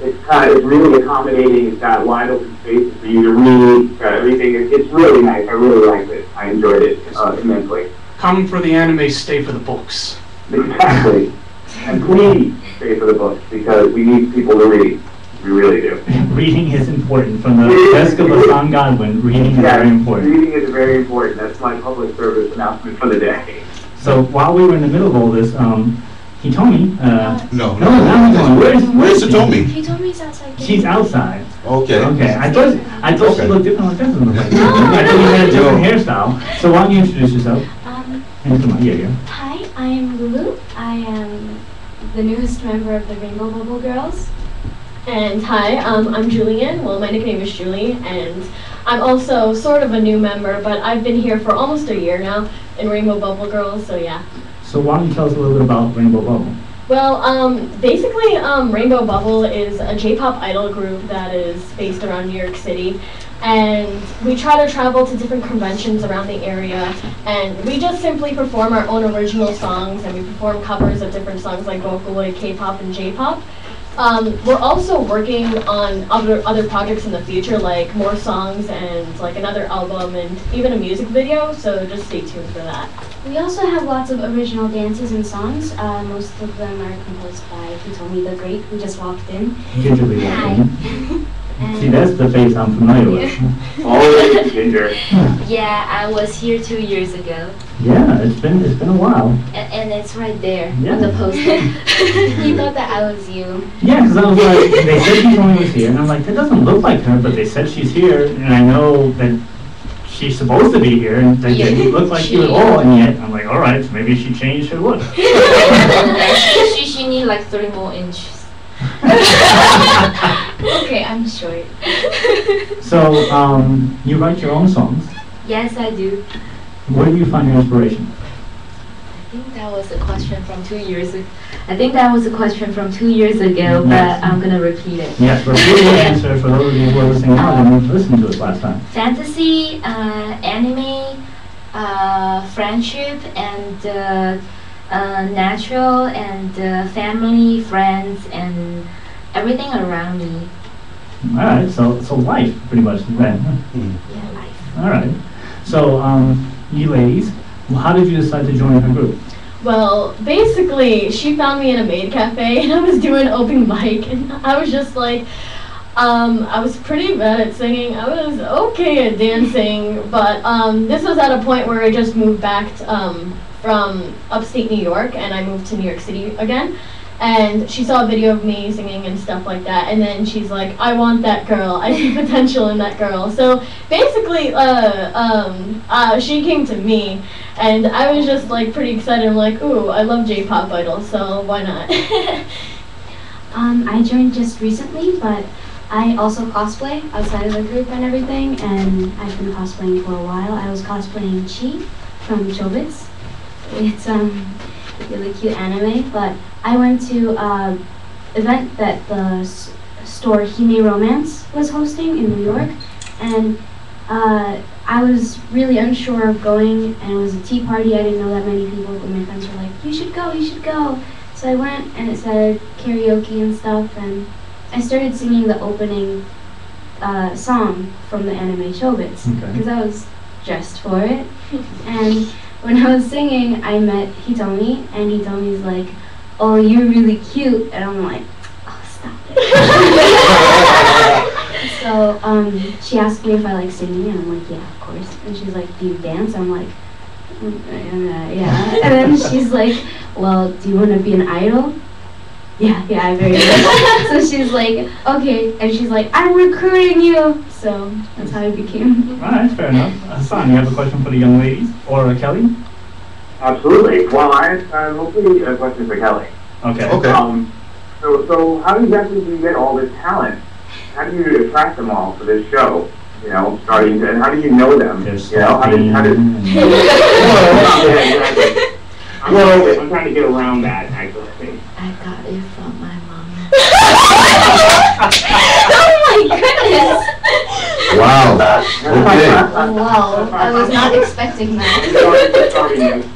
it's kind of, it's really accommodating, it's got wide open spaces for you to read, got everything, it's, it's really nice, I really liked it, I enjoyed it uh, immensely. Come for the anime, stay for the books. Exactly. And please stay for the books, because we need people to read, we really do. Reading is important. From the desk of Hassan Godwin, reading is Yeah, very important. Reading is very important, that's my public service announcement for the day. So while we were in the middle of all this, um, Hitomi, uh, No, no, not Hitomi, where's, Where's she? Satomi? He told me he's outside. She's outside. Okay. Okay, I thought, I thought she looked different like this. one. I thought you had a different hairstyle. So why don't you introduce yourself? Um, And come on, yeah, yeah. hi, I am Lulu. I am the newest member of the Rainbow Bubble Girls. And hi, um, I'm Julian. Well, my nickname is Julie, and I'm also sort of a new member, but I've been here for almost a year now in Rainbow Bubble Girls, so yeah. So why don't you tell us a little bit about Rainbow Bubble? Well, um, basically, um, Rainbow Bubble is a J-pop idol group that is based around New York City, and we try to travel to different conventions around the area, and we just simply perform our own original songs, and we perform covers of different songs like Vocaloid, K-pop, and J-pop. Um, we're also working on other other projects in the future, like more songs and like another album and even a music video. So just stay tuned for that. We also have lots of original dances and songs. Uh, most of them are composed by Hitomi the Great, who just walked in. Gingerly Hi. walking. And- See, that's the face I'm familiar with. Always ginger. Hmm. Yeah, I was here two years ago, Yeah, it's been, it's been a while. and, and it's right there Yeah. on the poster. you thought that I was you. Yeah, because I was like, they said she's only was here, and I'm like, that doesn't look like her, but they said she's here, and I know that she's supposed to be here, and they Yeah. didn't look like you at all, and yet, I'm like, all right, so maybe she changed her look. she, she, she need like three more inches. okay, I'm short. So, um, you write your own songs. yes, I do. Where do you find your inspiration? I think that was a question from two years ago. I think that was a question from two years ago, but I'm gonna repeat it. Yes, repeat the answer for those of you who are listening now and didn't listen to it last time. Fantasy, uh, anime, uh, friendship, and uh, uh, natural, and uh, family, friends, and everything around me. All right, so, so life, pretty much, then. Hmm. Yeah, life. All right. So, um, you ladies, Well, how did you decide to join her group? Well, basically, she found me in a maid cafe, and I was doing open mic, and I was just like, um, I was pretty bad at singing. I was okay at dancing, but um, this was at a point where I just moved back to, um, from upstate New York, and I moved to New York City again. And she saw a video of me singing and stuff like that, and then she's like, "I want that girl. I see potential in that girl." So basically, uh, um, uh, she came to me, and I was just like pretty excited. I'm like, "Ooh, I love J-pop idols, so why not?" Um, I joined just recently, but I also cosplay outside of the group and everything, and I've been cosplaying for a while. I was cosplaying Chi from Chobits. It's um really cute anime, but I went to a event that the s- store Hime Romance was hosting in New York, and uh, I was really unsure of going, and it was a tea party. I didn't know that many people, but my friends were like, "You should go, you should go." So I went, and it said karaoke and stuff, and I started singing the opening uh, song from the anime Chobits Okay. because I was dressed for it. and when I was singing, I met Hitomi, and Hitomi's like, "Oh, you're really cute," and I'm like, "Oh, stop it." so um, she asked me if I like singing, and I'm like, "Yeah, of course." And she's like, "Do you dance?" I'm like, "Mm, uh, "Yeah." and then she's like, "Well, do you want to be an idol?" Yeah, yeah, I very much. so she's like, okay, and she's like, I'm recruiting you. So that's how I became. All right, fair enough. Hassan, you have a question for the young ladies? Or uh, Kelly? Absolutely. Well, I uh, mostly a question for Kelly. Okay. Okay. Um, so, so how exactly do you get all this talent? How do you attract them all for this show? You know, starting to, and how do you know them? There's you know, how did, how did, Well, yeah, exactly. I'm, Well- trying to, I'm trying to get around that, actually. I got it from my mom. Oh my goodness! wow. Okay. Wow, I was not expecting that.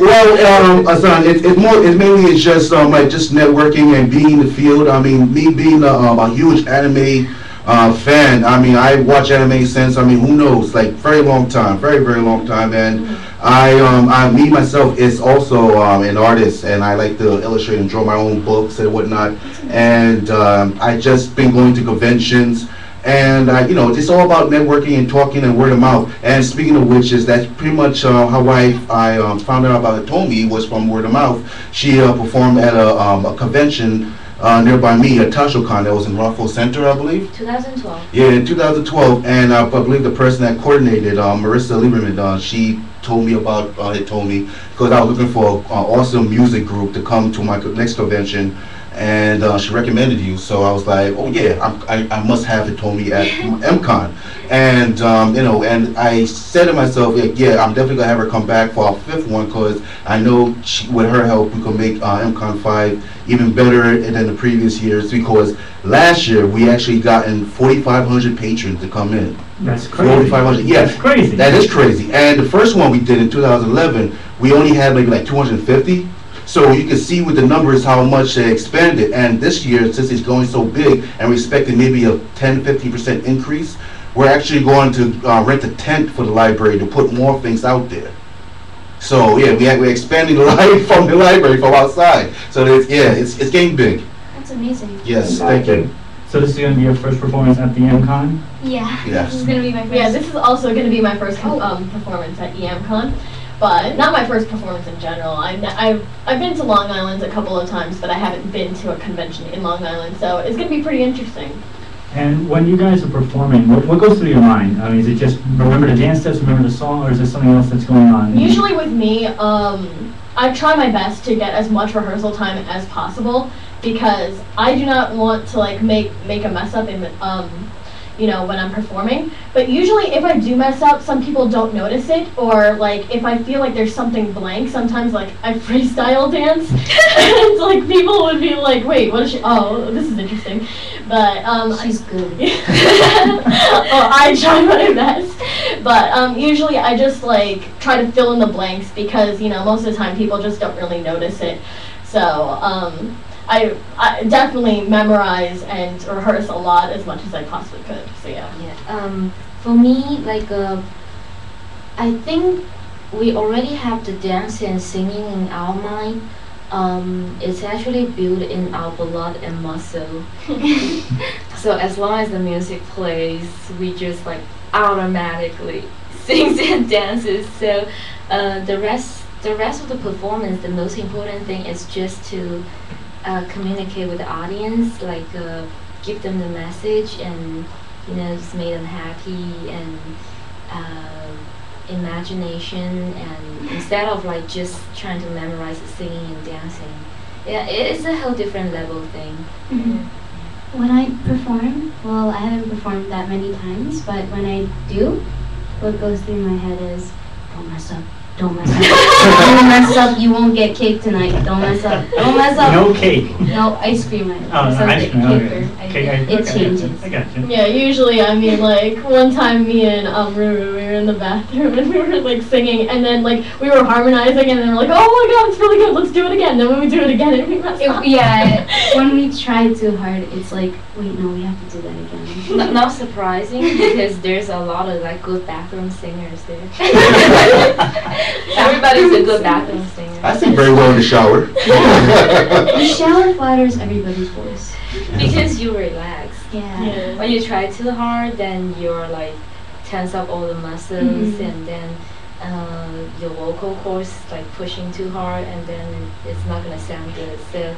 Well, um, Hassan, it, it more, it mainly is just, um, like, just networking and being in the field. I mean, me being a, um, a huge anime, uh, fan, I mean, I watch anime since, I mean, who knows, like, very long time, very, very long time, and I, um, I, me myself is also, um, an artist, and I like to illustrate and draw my own books and whatnot, and, um, I just been going to conventions, and uh, you know, it's all about networking and talking and word of mouth. And speaking of which, is that's pretty much uh, how I I um, found out about Tomi was from word of mouth. She uh, performed at a, um, a convention uh, nearby me, a TashoCon that was in Rockville Center, I believe. 2012. Yeah, in 2012, and uh, I believe the person that coordinated, uh, Marissa Lieberman, uh, she told me about uh, it. Told me because I was looking for an awesome music group to come to my next convention, and uh, she recommended you. So I was like, oh yeah, I'm, I, I must have it. Told me at EMCon, and um, you know, and I said to myself, yeah, yeah, I'm definitely gonna have her come back for our fifth one because I know she, with her help we can make uh, EMCon five even better than the previous years. Because last year we actually gotten 4,500 patrons to come in. That's crazy. 4,500. Yeah, That's crazy. That is crazy. And the first one we did in 2011, we only had maybe like 250. So you can see with the numbers how much they expanded. And this year, since it's going so big and we're expecting maybe a 10, 15% increase, we're actually going to uh, rent a tent for the library to put more things out there. So yeah, we we're expanding the library from the library from outside. So it's, yeah, it's, it's getting big. That's amazing. Yes, thank you. So this is going to be your first performance at the EMCon? Yeah. Yes. This is gonna be my first. Yeah, this is also going to be my first um, performance at EMCon, but not my first performance in general. I've, n- I've I've been to Long Island a couple of times, but I haven't been to a convention in Long Island, so it's going to be pretty interesting. And when you guys are performing, what, what goes through your mind? I mean, is it just remember the dance steps, remember the song, or is there something else that's going on? Usually with me, um, I try my best to get as much rehearsal time as possible because I do not want to like make make a mess up in um, you know when I'm performing. But usually, if I do mess up, some people don't notice it, or like if I feel like there's something blank, sometimes like I freestyle dance, and like people would be like, "Wait, what is she? Oh, this is interesting." But um, She's good. oh, I try my best. But um, usually I just like try to fill in the blanks because you know most of the time people just don't really notice it. So um, I, I definitely memorize and rehearse a lot as much as I possibly could. So yeah. Yeah. Um, for me, like, uh, I think we already have the dance and singing in our mind. Um, it's actually built in our blood and muscle. so as long as the music plays, we just like automatically sings and dances. So uh, the rest, the rest of the performance, the most important thing is just to uh, communicate with the audience, like uh, give them the message and you know just make them happy and uh, imagination and instead of like just trying to memorize the singing and dancing. Yeah, it is a whole different level thing. Mhm. When I perform, well, I haven't performed that many times, but when I do, what goes through my head is, don't mess up, don't mess up, don't mess up, you won't get cake tonight, don't mess up, don't mess up. No cake. No, ice cream. I Oh, no, ice cream, cake okay. or ice Cake, cream. I- It okay, changes. I got you. Yeah, usually, I mean, like, one time me and um, Ruru, we were in the bathroom and we were, like, singing, and then, like, we were harmonizing, and then we're like, oh my god, it's really good, let's do it again. Then when we do it again, it we mess It- up. yeah, when we try too hard, it's like, wait, no, we have to do that again. Not, not surprising because there's a lot of like good bathroom singers there. Everybody's a good bathroom singer. I sing very well in the shower. the shower flatters everybody's voice. because you relax. Yeah. Yeah. When you try too hard, then you're like tense up all the muscles, Mhm. and then uh, your vocal cords like pushing too hard, and then it's not gonna sound good. So.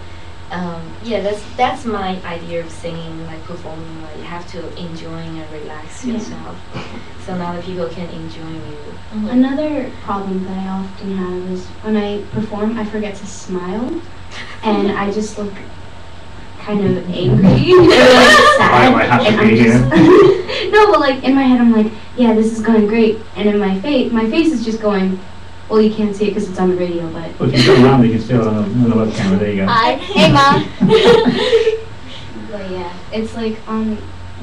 Um, yeah, that's that's my idea of singing, like performing. Like you have to enjoy and relax Yeah. yourself, so other people can enjoy you. Another problem that I often have is when I perform, I forget to smile, and I just look kind of angry or like sad. Why do I have to and I'm be just no, but like in my head, I'm like, yeah, this is going great, and in my face, my face is just going. Well, you can't see it because it's on the radio, but. Well, if you turn around, you can see it on the, on the webcam. There you go. Hi. Hey, mom. but yeah, it's like um,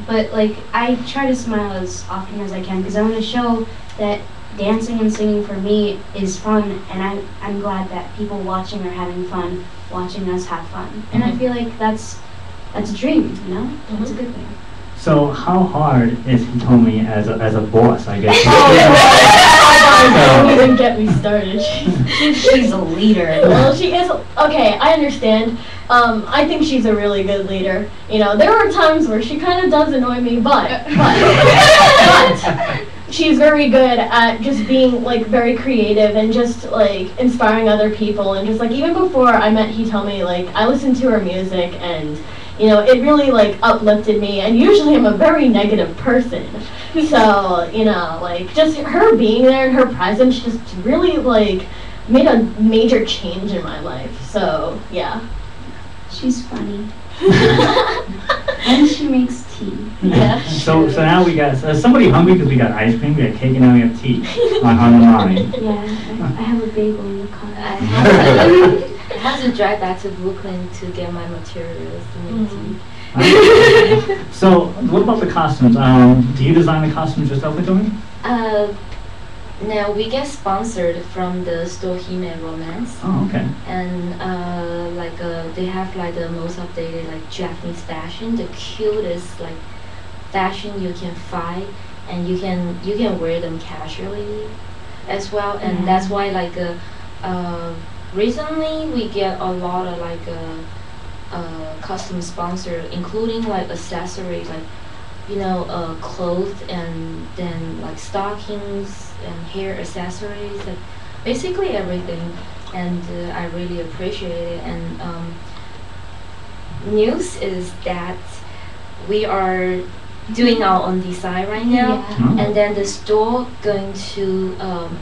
but like I try to smile as often as I can because I want to show that dancing and singing for me is fun, and I I'm glad that people watching are having fun watching us have fun, and I Mhm. feel like that's that's a dream, you know, it's a good thing. So how hard is Hitomi as a, as a boss, I guess? Don't even get me started. She's a leader. well, she is. Okay, I understand. Um, I think she's a really good leader. You know, there are times where she kind of does annoy me, but, but, but she's very good at just being like very creative and just like inspiring other people and just like even before I met Hitomi, like I listened to her music and you know it really like uplifted me. And usually I'm a very negative person, so you know like just her being there and her presence just really like made a major change in my life. So yeah. She's funny. and she makes tea. Yeah. So, so now we got, so somebody hungry because we got ice cream, we got cake, and now we have tea on, on the line. Yeah, I, I have a bagel in the car. I have, to, I have to drive back to Brooklyn to get my materials to make tea. So, what about the costumes? Um, do you design the costumes yourself, Hitomi? Uh, now we get sponsored from the store Hime Romance. Oh, okay. And uh, like uh, they have like the most updated like Japanese fashion, the cutest like fashion you can find, and you can you can wear them casually as well. And Yeah. that's why like uh, uh, recently we get a lot of like uh, uh, custom sponsor, including like accessories like you know, uh, clothes and then like stockings and hair accessories, like basically everything. And uh, I really appreciate it. And um, news is that we are doing our own design right now, Yeah. and then the store going to um,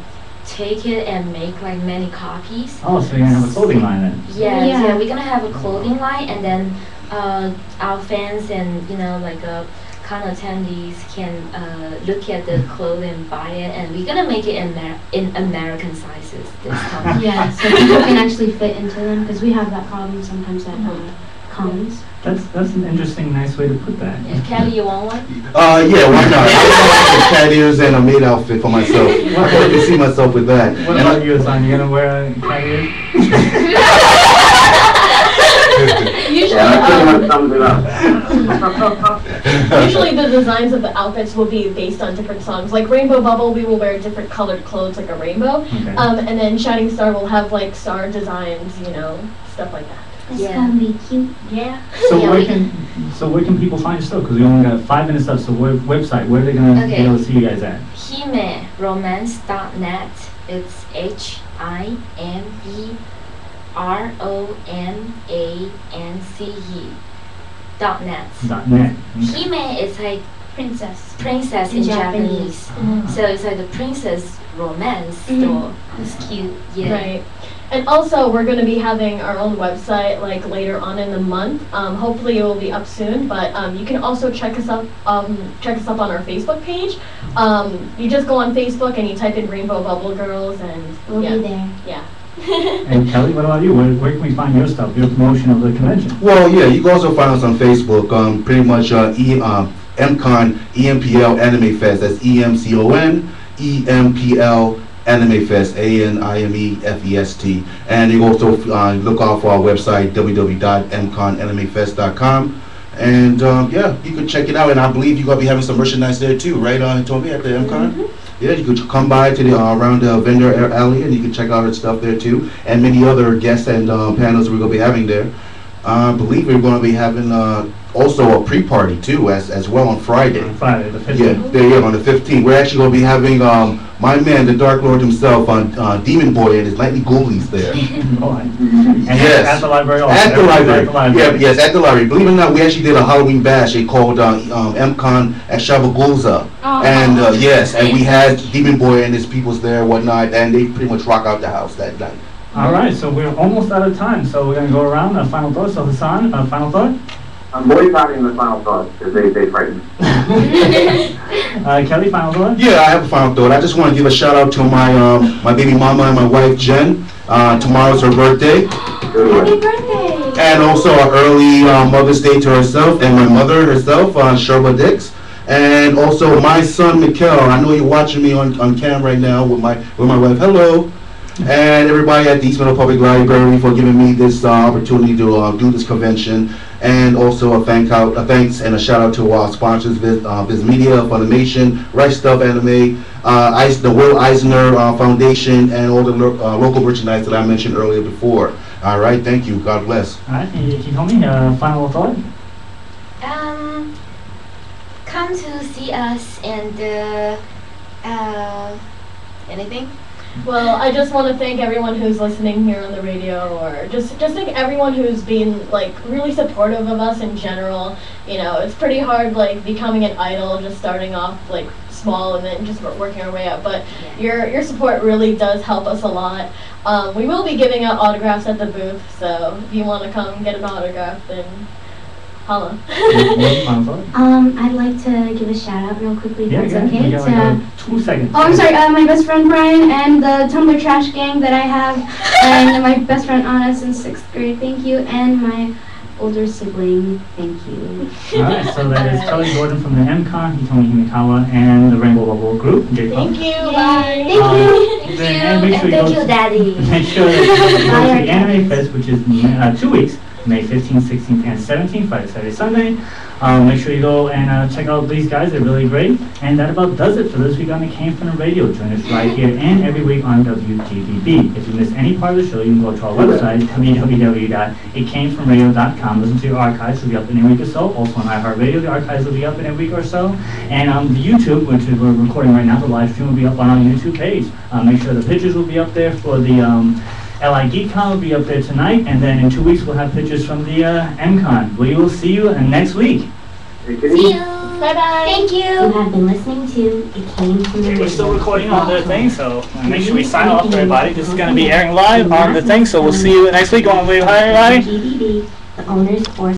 take it and make like many copies. Oh, so you're gonna have a clothing line then? Yeah, Yeah. yeah, we're gonna have a clothing line, and then uh, our fans and you know like uh, con attendees can uh, look at the clothing, buy it, and we're gonna make it in, Amer- in American sizes this time. Yeah, so people can actually fit into them because we have that problem sometimes at uh, cons. That's, that's an interesting, nice way to put that. Yeah, Kelly, you want one? Uh, yeah, why not? I like cat ears and a maid outfit for myself. I can see myself with that. What And I- about you, Hassan? You gonna wear a cat ears? Usually, Yeah, I pretty um, much sum sums it up. Usually the designs of the outfits will be based on different songs. Like Rainbow Bubble, we will wear different colored clothes like a rainbow. Okay. Um, and then Shining Star will have like star designs, you know, stuff like that. It's Yeah. gonna be cute. Yeah. So Yeah, where we- can so where can people find your stuff? Because we only got five minutes left. So where, website where are they gonna be able to see you guys at? Himeromance.net. It's H I M E R O M A N C E dot net. Dot net. Hime is like Princess. princess in, In Japanese. Japanese. Mhm. So it's like the princess romance Mhm. store. It's cute. Yeah. Right. And also, we're going to be having our own website like later on in the month. Um, hopefully, it will be up soon. But um, you can also check us up. Um, check us up on our Facebook page. Um, you just go on Facebook and you type in Rainbow Bubble Girls, and We'll yeah, be there. yeah. And Kelly, what about you? Where, where can we find your stuff? Your promotion of the convention? Well, yeah, you can also find us on Facebook. Um, pretty much uh, e, um, EMCon EMPL Anime Fest. That's E M C O N E M P L Anime Fest. A N I M E F E S T. And you also uh, look out for our website www.emconanimefest.com. And um, yeah, you can check it out. And I believe you're gonna be having some merchandise there too, right, uh, Toby, at the EMCon? Yeah, you could come by to the uh, around the vendor alley and you can check out our stuff there too, and many other guests and uh, panels we're gonna be having there. I believe we're gonna be having uh, also a pre-party too, as as well on Friday. On Friday, the Yeah, 15th. there, yeah, on the 15th. We're actually gonna be having um, my man, the Dark Lord himself, on uh, Demon Boy and his nightly ghoulies there. Oh, and Yes. at the library also. At the library. At the library. Yeah, yes, at the library. Believe it or not, we actually did a Halloween bash. They called uh, um, EMCon at Shavagulza. Oh. And uh, yes, and we had Demon Boy and his peoples there, whatnot, and they pretty much rock out the house that night. All right, so we're almost out of time. So we're gonna go around. Uh, final thoughts. So Hassan, uh, final thought. I'm boycotting the final thoughts because they, they frighten me. Uh, Kelly, final thought. Yeah, I have a final thought. I just want to give a shout out to my um, my baby mama and my wife Jen. Uh, tomorrow's her birthday, Happy birthday! and also an early uh, Mother's Day to herself and my mother herself, uh, Sherba Dix. And also my son Mikkel. I know you're watching me on, on cam right now with my with my wife. Hello. And everybody at the East Meadow Public Library for giving me this uh, opportunity to uh, do this convention. And also a thank out, a thanks and a shout out to our sponsors, Viz, uh, Viz Media, Funimation, Right Stuf Anime, uh, Eis, the Will Eisner uh, Foundation, and all the lo- uh, local merchandise that I mentioned earlier before. All right, thank you. God bless. All right, and Hitomi, uh, final thought. Um, come to see us and uh, uh, anything? Well, I just want to thank everyone who's listening here on the radio, or just just thank everyone who's been like really supportive of us in general. You know, it's pretty hard like becoming an idol, just starting off like small and then just working our way up. But your your support really does help us a lot. Um, we will be giving out autographs at the booth, so if you want to come get an autograph, then holla. final thought. Um, I'd like to give a shout out real quickly, if Yeah, that's yeah, okay. got to, like uh, two seconds. Oh, I'm sorry. Uh, my best friend Brian and the Tumblr trash gang that I have, and my best friend Anna since sixth grade. Thank you, and my older sibling. Thank you. All right, so that is Kelly Gordon from the EMCon, Hitomi Himekawa, and the Rainbow Bubble Group. J Thank you. Bye. Thank Um, you. Thank you. and make sure you thank go you, to- Daddy. Make sure that you go Bye, to the Anime Fest, which is uh, two weeks, May 15th, 16th, and 17th, Friday, Saturday, Sunday. Um, make sure you go and uh, check out these guys; they're really great. And that about does it for this week on the Came From the Radio. Join us right here and every week on WGBB. If you miss any part of the show, you can go to our website www.itcamefromradio.com. Listen to your archives; will be up in a week or so. Also on iHeartRadio, the archives will be up in a week or so. And um, the YouTube, which is we're recording right now, the live stream will be up on our YouTube page. Uh, make sure the pictures will be up there for the. Um, LI GeekCon will be up there tonight, and then in two weeks we'll have pictures from the uh, EMCon. We will see you next week. See you. Bye bye. Thank You you. have been listening to It Came From the We're still recording on the thing, so uh, make sure we sign off for everybody. This is going to be airing live on the thing, so we'll see you next week. On wave hi, everybody. GBB, the owners or